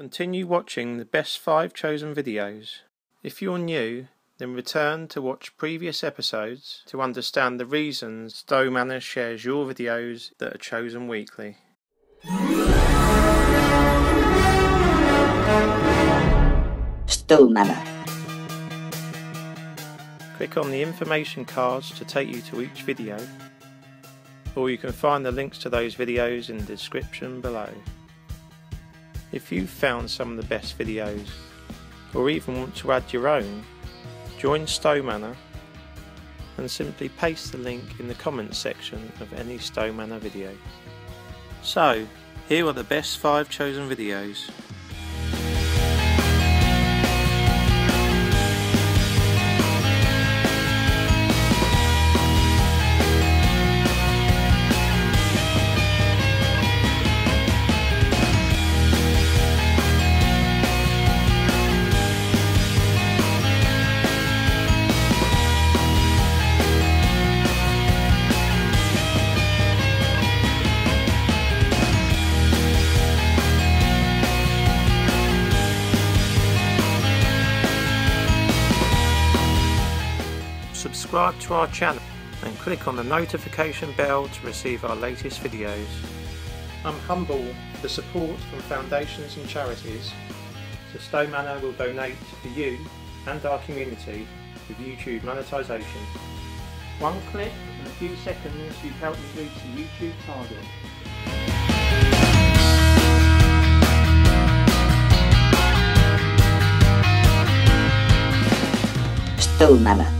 Continue watching the best 5 chosen videos. If you're new, then return to watch previous episodes to understand the reasons Stomanner shares your videos that are chosen weekly. Stomanner. Click on the information cards to take you to each video, or you can find the links to those videos in the description below. If you've found some of the best videos, or even want to add your own, join Stomanner and simply paste the link in the comments section of any Stomanner video. So, here are the best 5 chosen videos. Subscribe to our channel and click on the notification bell to receive our latest videos. I'm humble for the support from foundations and charities, so Stomanner will donate for you and our community with YouTube monetisation. One click and a few seconds you've helped me reach the YouTube target. Stomanner.